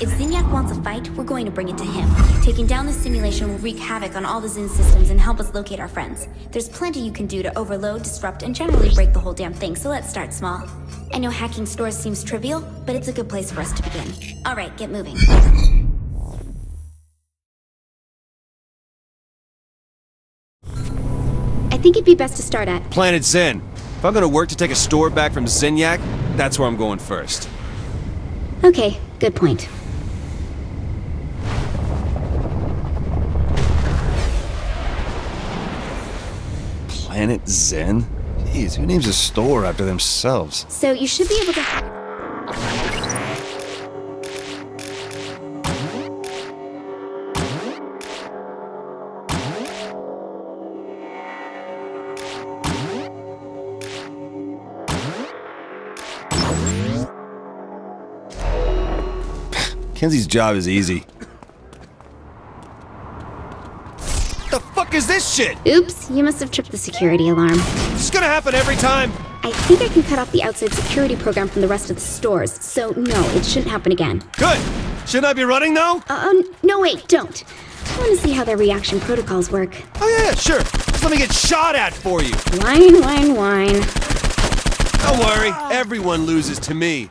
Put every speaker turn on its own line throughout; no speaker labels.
If Zinyak wants a fight, we're going to bring it to him. Taking down the simulation will wreak havoc on all the Zin systems and help us locate our friends. There's plenty you can do to overload, disrupt, and generally break the whole damn thing, so let's start small. I know hacking stores seems trivial, but it's a good place for us to begin. Alright, get moving.
I think it'd be best to start at.
Planet Zin. If I'm gonna work to take a store back from Zinyak, that's where I'm going first.
Okay, good point.
Planet Zin? Jeez, who names a store after themselves?
So you should be able to.
Kinzie's job is easy. The fuck is this shit?
Oops, you must have tripped the security alarm.
This is gonna happen every time.
I think I can cut off the outside security program from the rest of the stores, so no, it shouldn't happen again.
Good. Shouldn't I be running though?
Uh, n- no, wait, don't. I want to see how their reaction protocols work.
Oh yeah, yeah, sure. Just let me get shot at for you.
Whine, whine, whine.
Don't worry, everyone loses to me.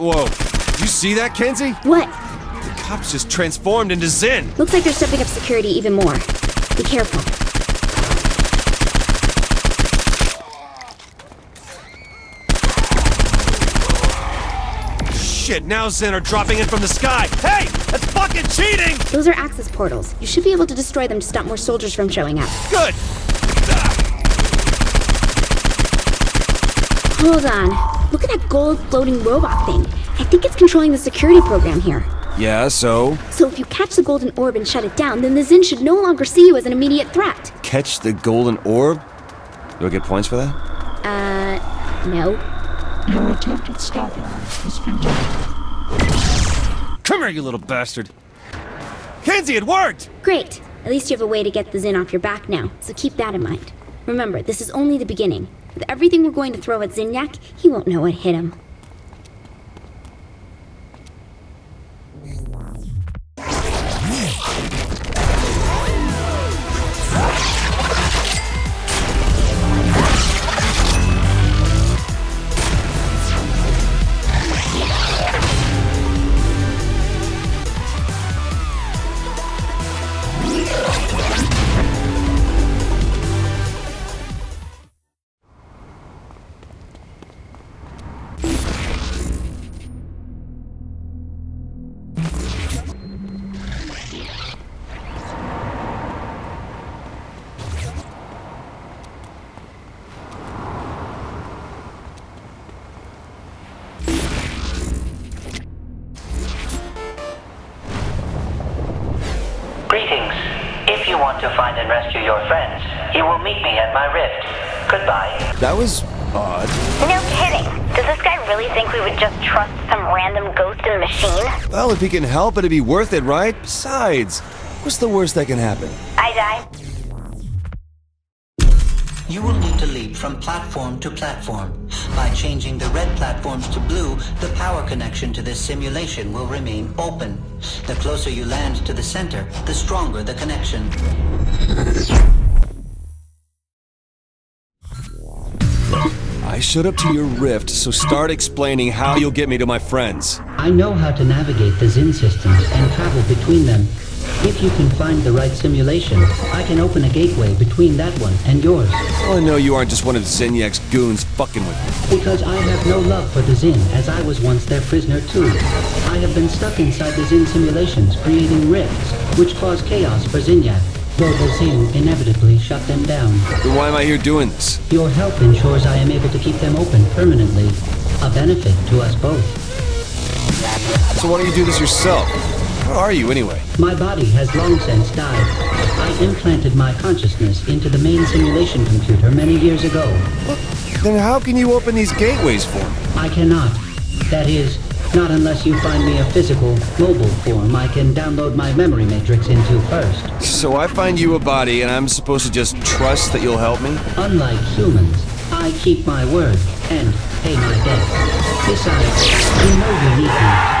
Whoa. Did you see that, Kinzie?
What?
The cops just transformed into Zin.
Looks like they're stepping up security even more. Be careful.
Shit, now Zin are dropping in from the sky. Hey, that's fucking cheating!
Those are access portals. You should be able to destroy them to stop more soldiers from showing up.
Good.
Hold on. Look at that gold floating robot thing. I think it's controlling the security program here.
Yeah, so?
So if you catch the golden orb and shut it down, then the Zin should no longer see you as an immediate threat.
Catch the golden orb? Do I get points for that?
Uh, no.
Your attempt at stopping me has been done.
Come here, you little bastard. Kinzie, it worked!
Great. At least you have a way to get the Zin off your back now, so keep that in mind. Remember, this is only the beginning. With everything we're going to throw at Zinyak, he won't know what hit him.
If to find and rescue your friends, He will meet me at my rift. Goodbye.
That was odd.
No kidding. Does this guy really think we would just trust some random ghost in the machine?
Well, if he can help, it'd be worth it, right? Besides, what's the worst that can happen?
I die.
You will need to leap from platform to platform. By changing the red platforms to blue, the power connection to this simulation will remain open. The closer you land to the center, the stronger the connection.
I showed up to your rift, so start explaining how you'll get me to my friends.
I know how to navigate the Zin systems and travel between them. If you can find the right simulation, I can open a gateway between that one and yours.
Oh, well, I know you aren't just one of Zinyak's goons fucking with me.
Because I have no love for the Zin, as I was once their prisoner too. I have been stuck inside the Zin simulations, creating rifts, which cause chaos for Zinyak. Global Zin inevitably shut them down.
Then why am I here doing this?
Your help ensures I am able to keep them open permanently. A benefit to us both.
So why don't you do this yourself? Where are you anyway?
My body has long since died. I implanted my consciousness into the main simulation computer many years ago.
Then how can you open these gateways for me?
I cannot. That is, not unless you find me a physical, mobile form I can download my memory matrix into first.
So I find you a body and I'm supposed to just trust that you'll help me?
Unlike humans, I keep my word and pay my debts. Besides, you know you need me.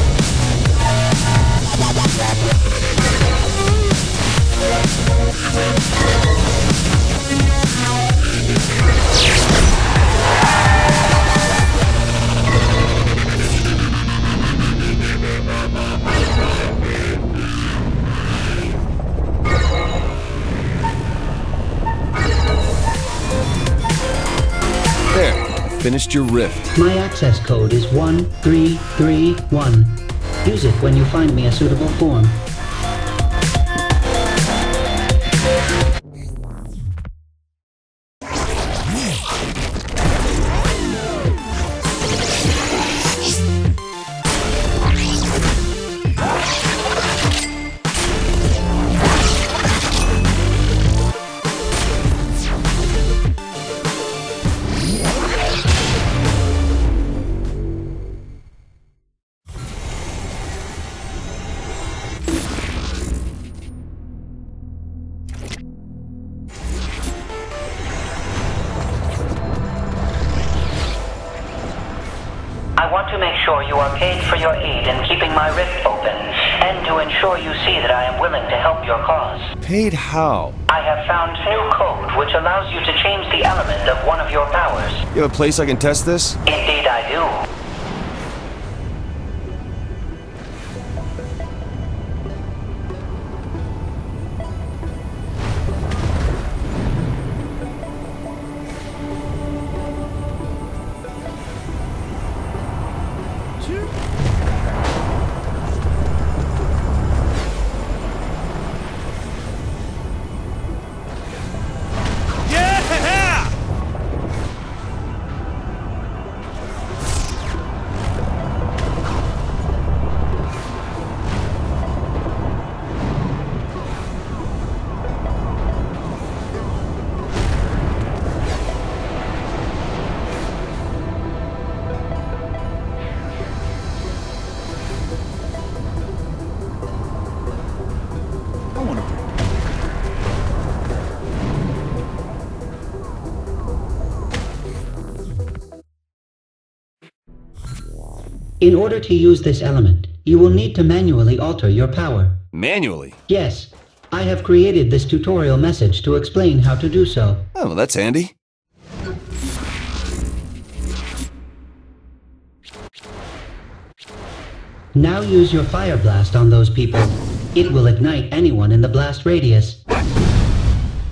finished your rift.
My access code is 1331. Use it when you find me a suitable form.
Paid
how?
I have found new code which allows you to change the element of one of your powers.
You have a place I can test this?
Indeed
In order to use this element, you will need to manually alter your power.
Manually?
Yes, I have created this tutorial message to explain how to do so.
Oh, well, that's handy.
Now use your fire blast on those people. It will ignite anyone in the blast radius.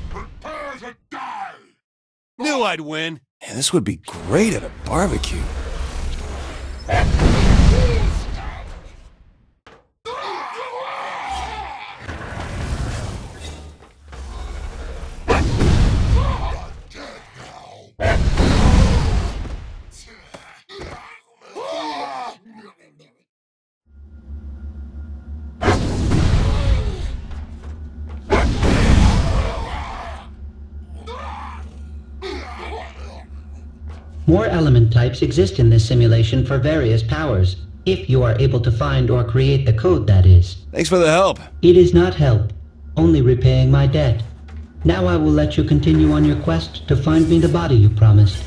Prepare to die!
Knew I'd win. Man, this would be great at a barbecue.
More element types exist in this simulation for various powers, if you are able to find or create the code that is.
Thanks for the help.
It is not help, only repaying my debt. Now I will let you continue on your quest to find me the body you promised.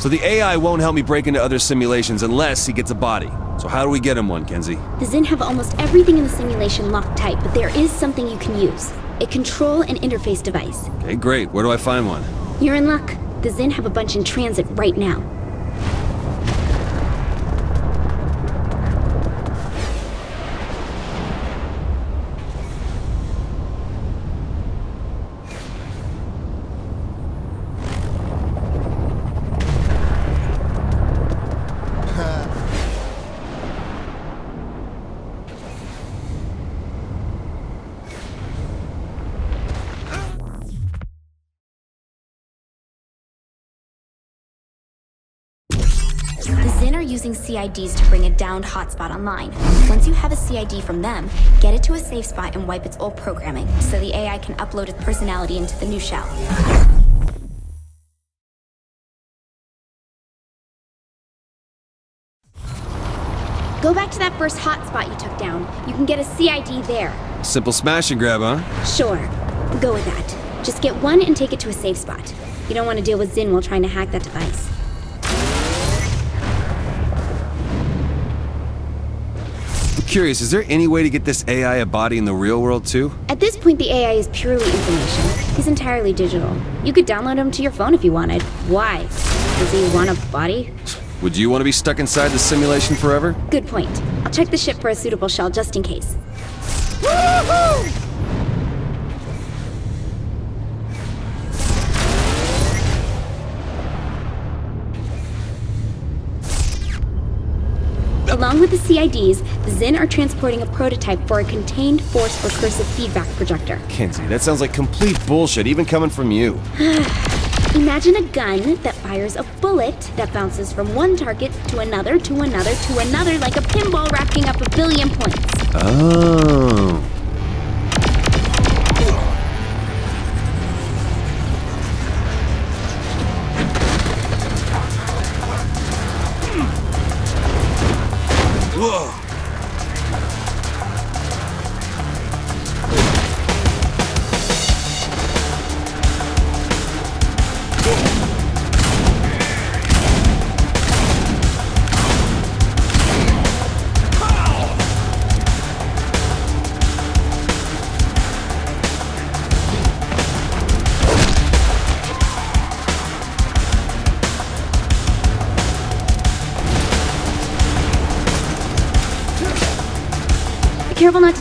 So the AI won't help me break into other simulations unless he gets a body. So how do we get him one, Kinzie?
The Zin have almost everything in the simulation locked tight, but there is something you can use. A control and interface device.
Okay, great. Where do I find one?
You're in luck. The Zin have a bunch in transit right now.
Using CIDs to bring a downed hotspot online. Once you have a CID from them, get it to a safe spot and wipe its old programming, so the AI can upload its personality into the new shell.
Go back to that first hotspot you took down. You can get a CID there.
Simple smash and grab, huh?
Sure. Go with that. Just get one and take it to a safe spot. You don't want to deal with Zin while trying to hack that device.
Curious, is there any way to get this AI a body in the real world too?
At this point, the AI is purely information. He's entirely digital. You could download him to your phone if you wanted. Why? Does he want a body?
Would you want to be stuck inside the simulation forever?
Good point. I'll check the ship for a suitable shell just in case. Along CIDs, the Zin are transporting a prototype for a contained force recursive feedback projector.
Kinzie, that sounds like complete bullshit, even coming from you.
Imagine a gun that fires a bullet that bounces from one target to another to another to another like a pinball racking up a billion points.
Oh.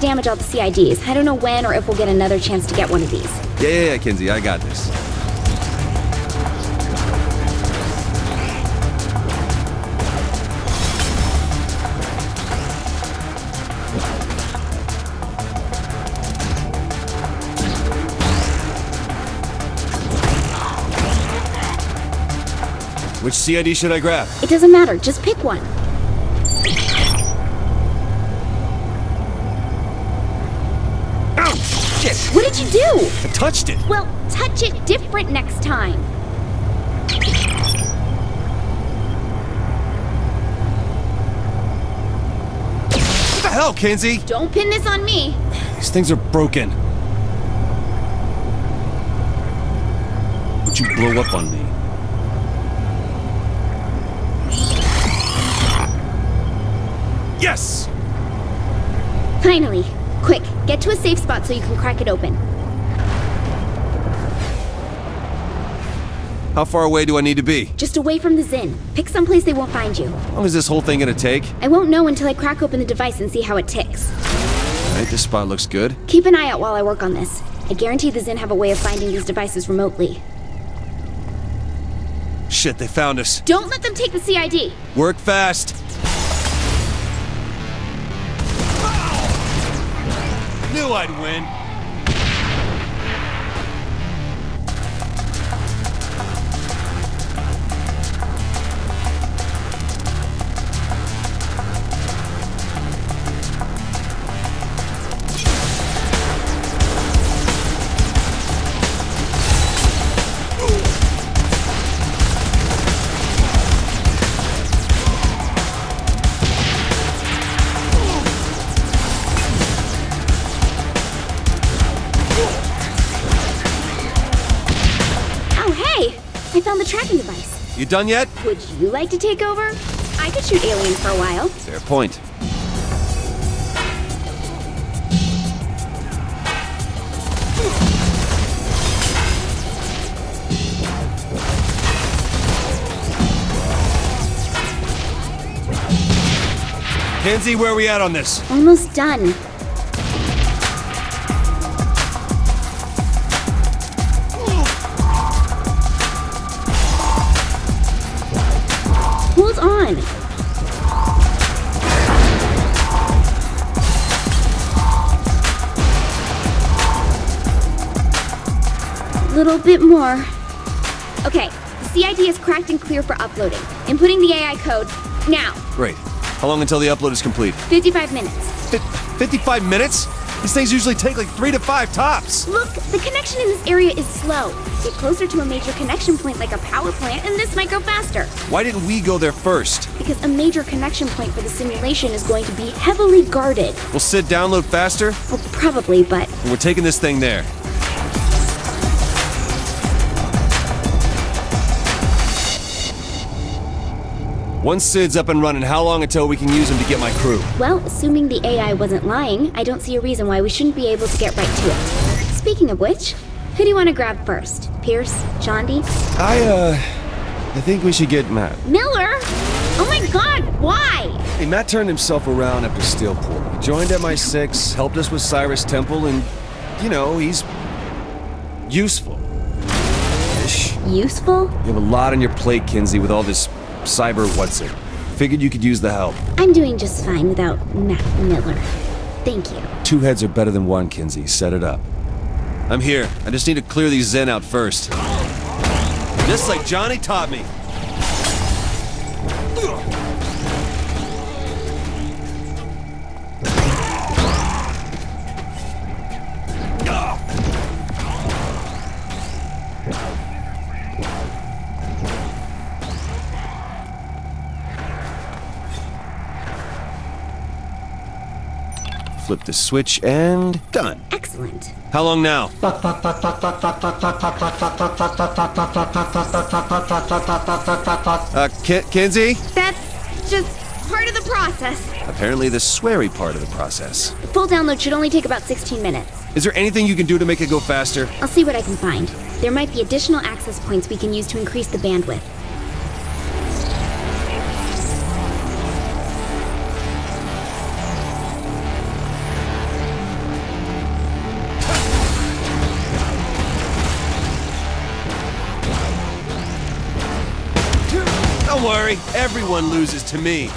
Damage all the CIDs. I don't know when or if we'll get another chance to get one of these.
Yeah, yeah, yeah, Kinzie, I got this. Which CID should I grab?
It doesn't matter, just pick one. What did you do?
I touched it!
Well, touch it different next time.
What the hell, Kinzie?
Don't pin this on me.
These things are broken. Would you blow up on me? Yes!
Finally. Get to a safe spot so you can crack it open.
How far away do I need to be?
Just away from the Zin. Pick someplace they won't find you.
How long is this whole thing gonna take?
I won't know until I crack open the device and see how it ticks.
Alright, this spot looks good.
Keep an eye out while I work on this. I guarantee the Zin have a way of finding these devices remotely.
Shit, they found us.
Don't let them take the CID.
Work fast.
I knew I'd win.
Tracking device.
You done yet?
Would you like to take over? I could shoot aliens for a while.
Fair point. Kenzie, where are we at on this?
Almost done. A little bit more. Okay, the CID is cracked and clear for uploading. Inputting the AI code now.
Great. How long until the upload is complete?
55 minutes.
Fif- 55 minutes? These things usually take like three to five tops.
Look, the connection in this area is slow. Get closer to a major connection point like a power plant, and this might go faster.
Why didn't we go there first?
Because a major connection point for the simulation is going to be heavily guarded.
Will CID download faster?
Well, probably, but
We're taking this thing there. Once CID's up and running, how long until we can use him to get my crew?
well, assuming the AI wasn't lying, I don't see a reason why we shouldn't be able to get right to it. Speaking of which, who do you want to grab first? Pierce? Shaundi?
I, uh, I think we should get Matt.
Miller? Oh my god, why?
Hey, Matt turned himself around after Steelport. He joined MI6, helped us with Cyrus Temple, and, you know, he's useful. Ish.
Useful?
You have a lot on your plate, Kinzie, with all this cyber what's it. Figured you could use the help.
I'm doing just fine without Matt Miller. Thank you.
Two heads are better than one, Kinzie. Set it up. I'm here. I just need to clear these Zin out first. Just like Johnny taught me. Flip the switch and done.
Excellent.
How long now? Uh, Ken- Kinzie?
That's just part of the process.
Apparently the sweary part of the process.
Full download should only take about 16 minutes.
Is there anything you can do to make it go faster?
I'll see what I can find. There might be additional access points we can use to increase the bandwidth.
Worry, everyone loses to me.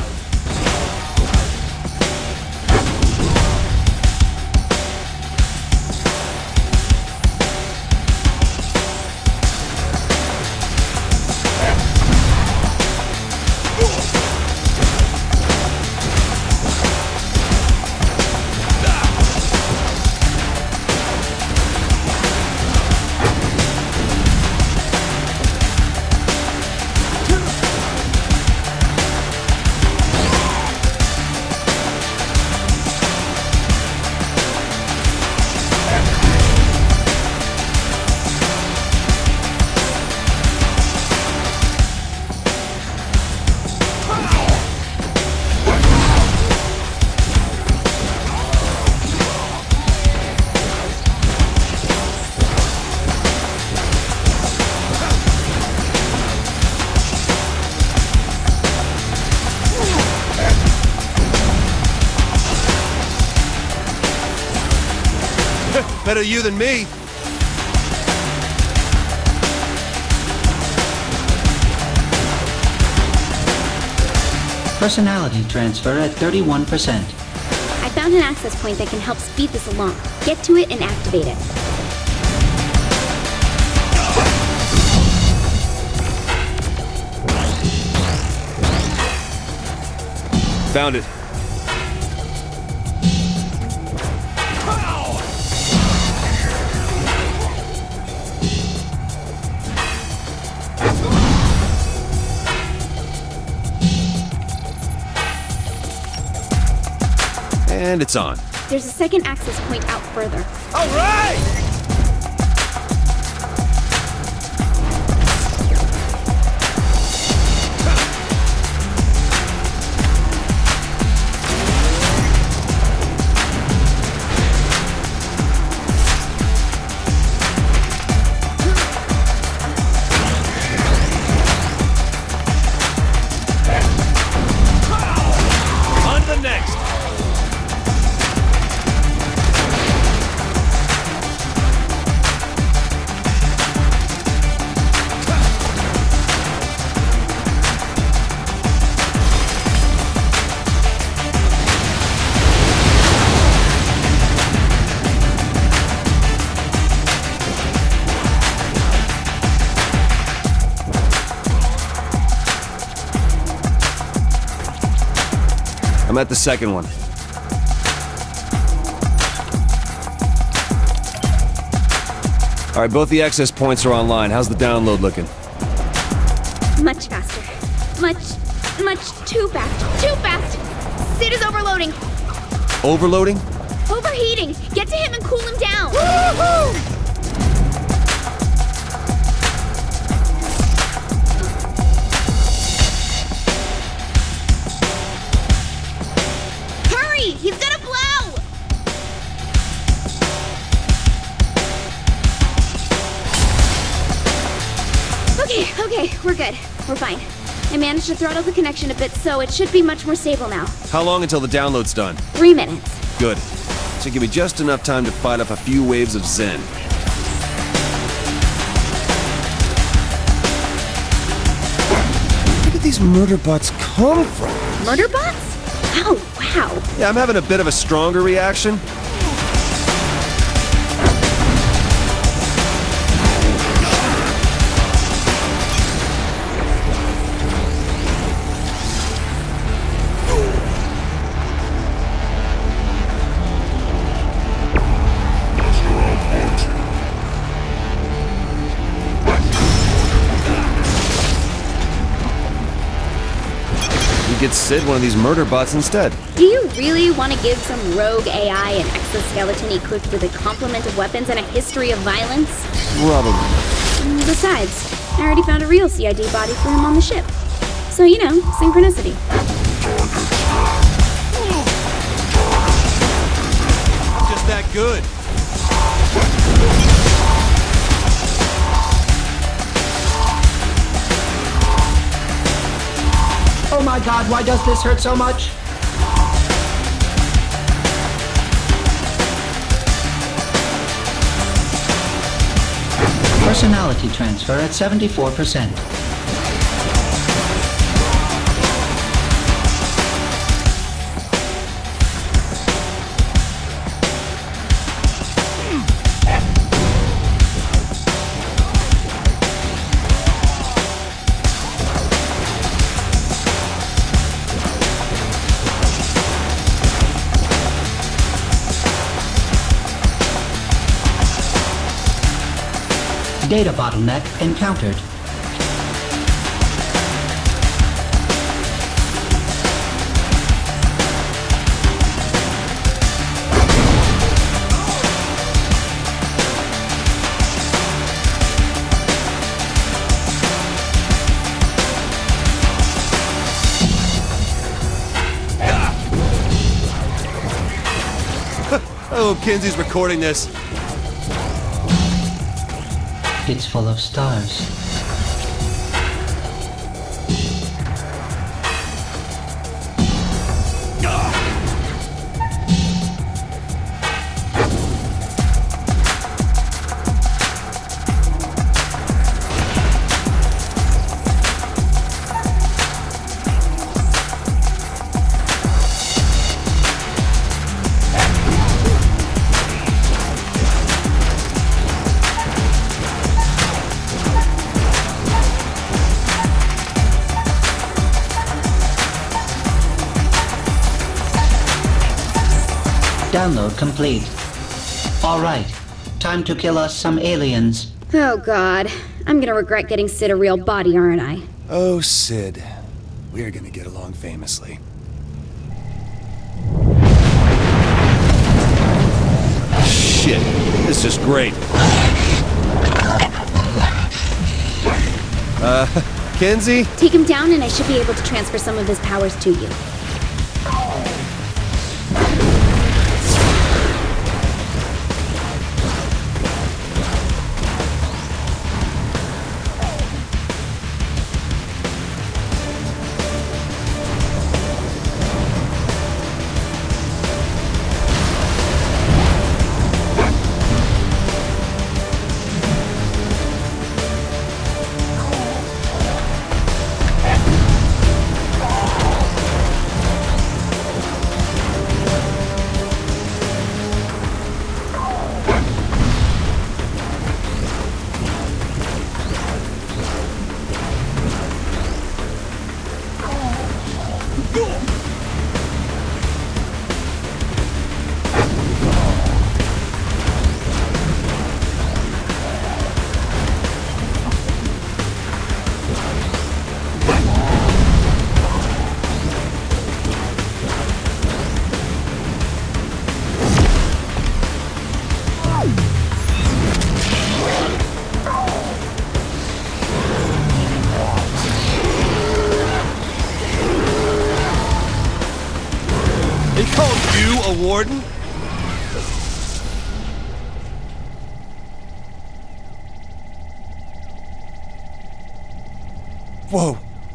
to you than me.
Personality transfer at 31%.
I found an access point that can help speed this along. Get to it and activate it.
Found it. And it's on.
There's a second access point out further.
All right! I'm at the second one. All right, both the access points are online. How's the download looking?
Much faster. Much, much too fast. Too fast! CID is overloading.
Overloading?
Overheating. Get to him and cool him down. Hurry! Okay, okay, we're good. We're fine. I managed to throttle the connection a bit, so it should be much more stable now.
How long until the download's done?
Three minutes.
Good. So give me just enough time to fight off a few waves of Zin. Where did these murder bots come from?
Murder bots? Oh, wow.
Yeah, I'm having a bit of a stronger reaction. Get CID one of these murder bots instead.
Do you really want to give some rogue AI an exoskeleton equipped with a complement of weapons and a history of violence?
Probably.
Mm, Besides, I already found a real CID body for him on the ship. So, you know, synchronicity.
Just that good.
Oh my god, why does this hurt so much?
Personality transfer at 74%. Data bottleneck encountered.
Oh, Kinzie's recording this.
It's full of stars. Download complete. Alright, time to kill us some aliens.
Oh god. I'm gonna regret getting CID a real body, aren't I?
Oh, CID. We're gonna get along famously.
Shit. This is great.
Uh, Kinzie?
Take him down and I should be able to transfer some of his powers to you.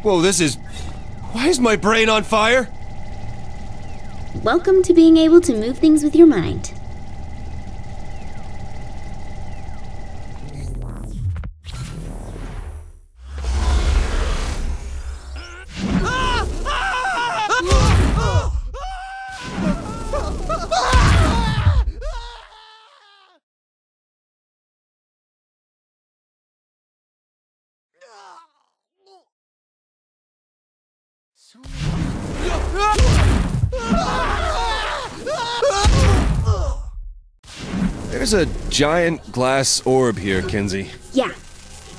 Whoa. This is. Why is my brain on fire?
Welcome to being able to move things with your mind.
There's a giant glass orb here, Kinzie.
Yeah.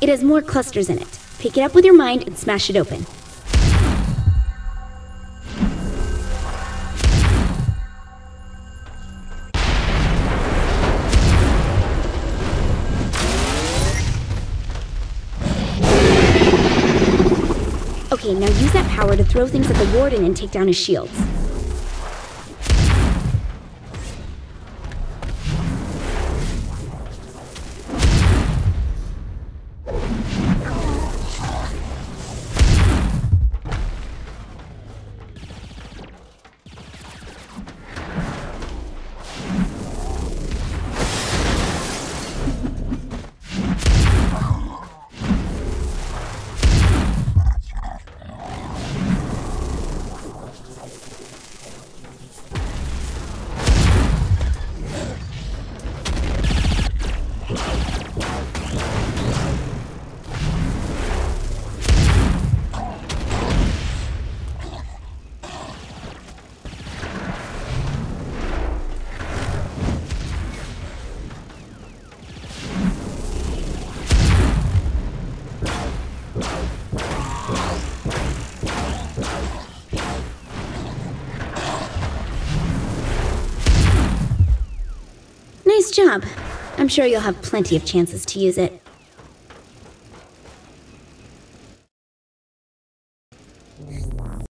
It has more clusters in it. Pick it up with your mind and smash it open. Throw things at the warden and take down his shields. Job. I'm sure you'll have plenty of chances to use it.